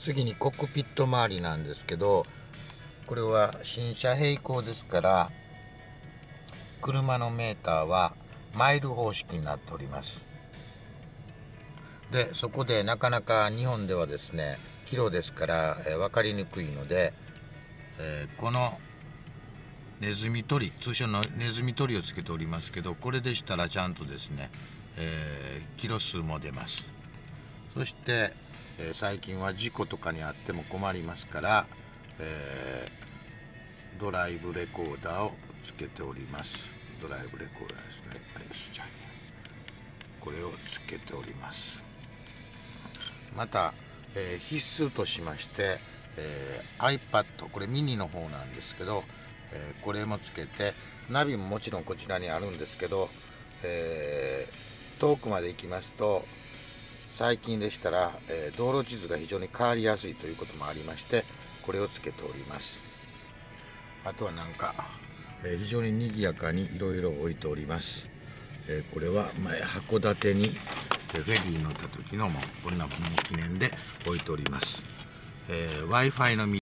次にコックピット周りなんですけどこれは新車並行ですから車のメーターはマイル方式になっております。でそこでなかなか日本ではですねキロですから、えー、分かりにくいので、えー、このネズミ取り通称のネズミ取りをつけておりますけどこれでしたらちゃんとですね、えー、キロ数も出ます。そして、えー、最近は事故とかにあっても困りますから、えー、ドライブレコーダーをつけております。ドライブレコーダーですね。これをつけております。また、えー、必須としまして、え、iPad これミニの方なんですけど、え、これもつけてナビももちろんこちらにあるんですけど、え遠くまで行きますと最近でしたら、え道路地図が非常に変わりやすいということもありましてこれをつけております。あとはなんか、え非常に賑やかにいろいろ置いております、えこれは前函館にフェリー乗った時のもこんなもの記念で置いております、え、w i f i の